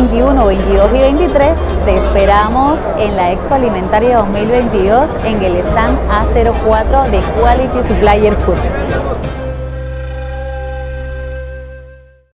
21, 22 y 23 te esperamos en la Expo Alimentaria 2022 en el stand A04 de Quality Supplier Food.